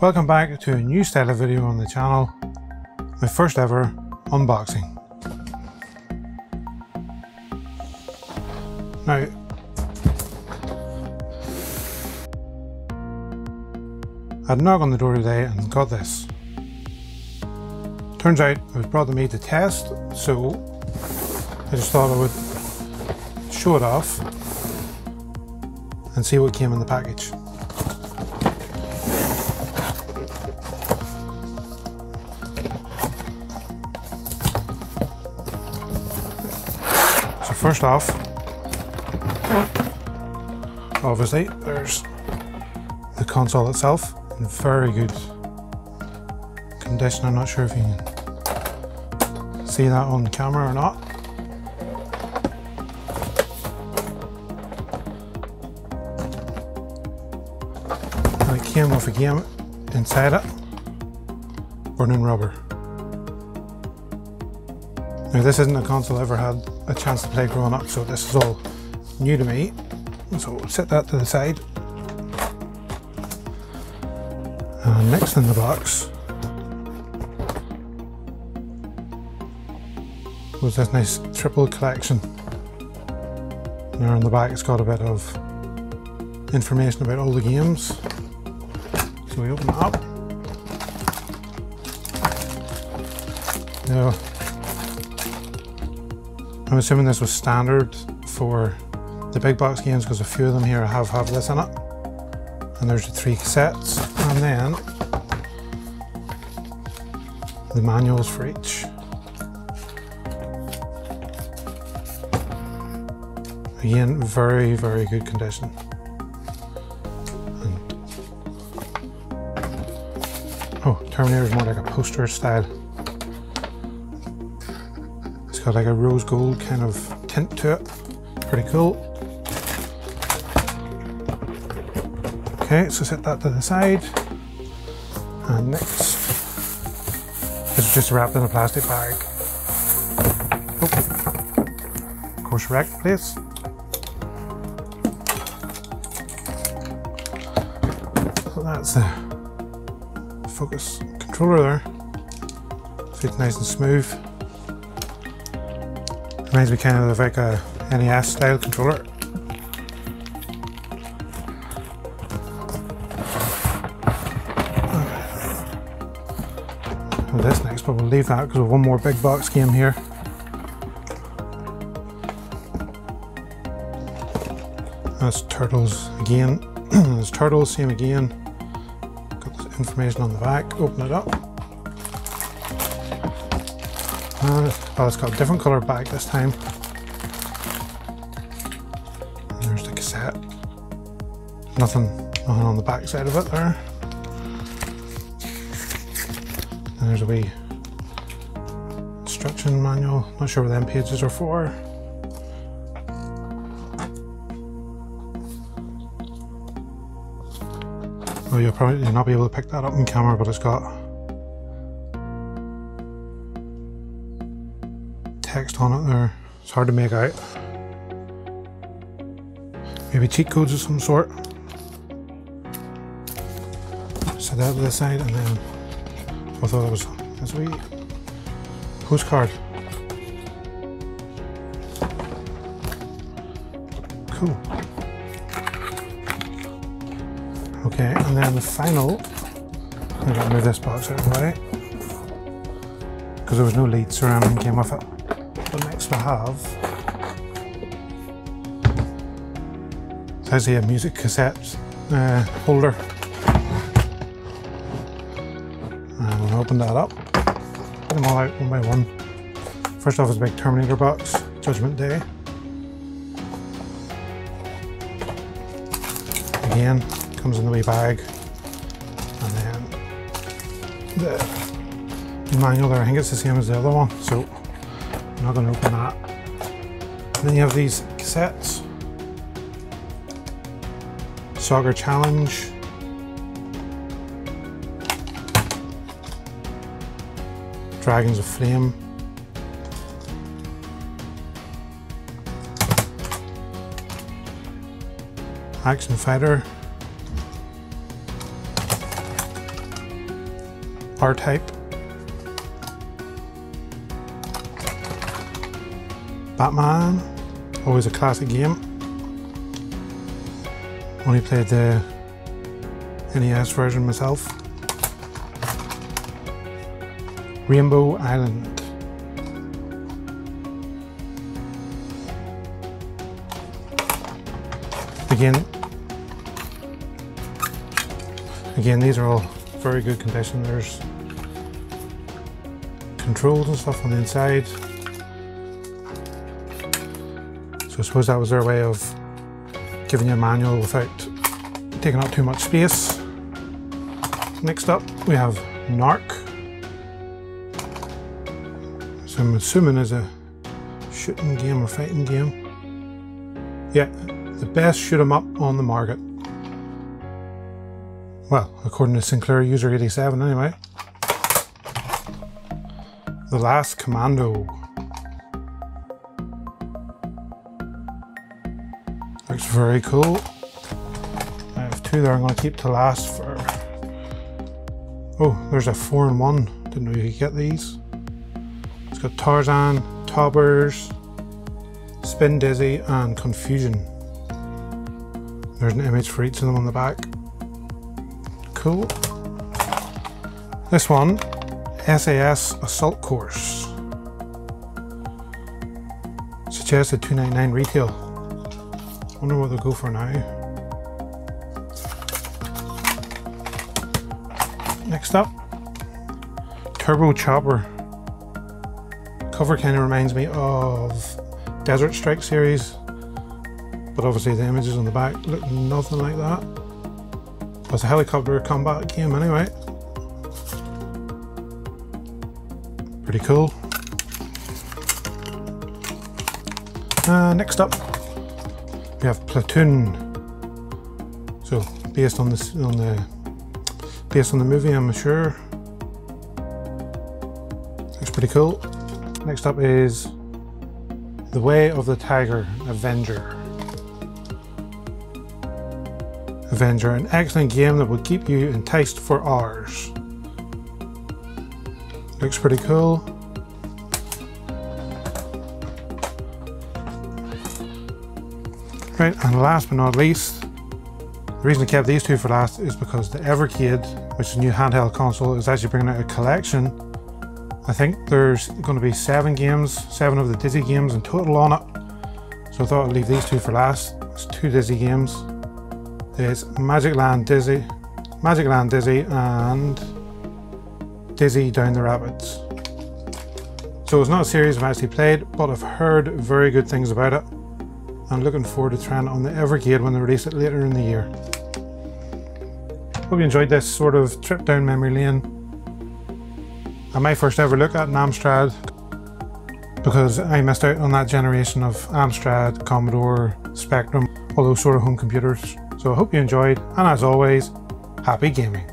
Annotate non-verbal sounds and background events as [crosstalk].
Welcome back to a new style of video on the channel, my first ever unboxing. Now, I had a knock on the door today and got this. Turns out it was brought to me to test, so I just thought I would show it off and see what came in the package. First off, obviously there's the console itself in very good condition. I'm not sure if you can see that on camera or not. And it came with a game inside it, Burnin' Rubber. Now this isn't a console I ever had a chance to play growing up, so this is all new to me. So we'll set that to the side. And next in the box was this nice triple collection. There on the back it's got a bit of information about all the games. So we open it up. Now, I'm assuming this was standard for the big box games because a few of them here have, have this in it. And there's the three cassettes and then the manuals for each. Again, very, very good condition. And, oh, Terminator is more like a poster style. It's got like a rose gold kind of tint to it. Pretty cool. Okay, so set that to the side. And next, it's just wrapped in a plastic bag. Oh. Course wreck, please. So that's the focus controller there. Fits nice and smooth. Reminds me kind of like a NES style controller. Well, this next, but we'll leave that because we have one more big box game here. That's Turtles again. [clears throat] There's Turtles, same again. Got this information on the back. Open it up. Well, it's got a different colour back this time. And there's the cassette. Nothing, nothing on the back side of it there. And there's a wee instruction manual. Not sure what them pages are for. Well, you'll probably you'll not be able to pick that up in camera, but it's got text on it there. It's hard to make out. Maybe cheat codes of some sort. Set that to the side and then oh, I thought it was a wee postcard. Cool. Okay, and then the final, I'm gonna move this box out of the way because there was no leads surrounding came with it. But next we have says here music cassette uh, holder. I'm gonna open that up. Put them all out one by one. First off is a big Terminator box, Judgment Day. Again, comes in the wee bag. And then the manual there, I think it's the same as the other one, so I'm not going to open that. And then you have these cassettes. Soccer Challenge. Dragons of Flame. Action Fighter. R-Type. Batman, always a classic game. Only played the NES version myself. Rainbow Island. Again, again, these are all very good condition. There's controls and stuff on the inside. I suppose that was their way of giving you a manual without taking up too much space. Next up we have Narc. So I'm assuming is a shooting game or fighting game. Yeah, the best shoot 'em up on the market. Well, according to Sinclair User 87 anyway. The Last Commando. Very cool. I have two there I'm going to keep to last for... Oh, there's a 4 in 1. Didn't know you could get these. It's got Tarzan, Tobbers, Spindizzy and Confusion. There's an image for each of them on the back cool. This one, SAS Assault Course. Suggested 299 retail. Wonder what they'll go for now. Next up, Turbo Chopper. Cover kind of reminds me of Desert Strike series, but obviously the images on the back look nothing like that. Was a helicopter combat game anyway. Pretty cool. Uh, next up, we have Platoon. So based on this on the based on the movie, I'm sure. Looks pretty cool. Next up is The Way of the Tiger Avenger. Avenger, an excellent game that will keep you enticed for hours. Looks pretty cool. Right, and last but not least, the reason I kept these two for last is because the Evercade, which is a new handheld console, is actually bringing out a collection. I think there's going to be seven games, seven of the Dizzy games in total on it. So I thought I'd leave these two for last. It's two Dizzy games. There's Magicland Dizzy, Magicland Dizzy, and Dizzy Down the Rapids. So it's not a series I've actually played, but I've heard very good things about it. I'm looking forward to trying it on the Evercade when they release it later in the year. Hope you enjoyed this sort of trip down memory lane. And my first ever look at an Amstrad because I missed out on that generation of Amstrad, Commodore, Spectrum, all those sort of home computers. So I hope you enjoyed, and as always, happy gaming.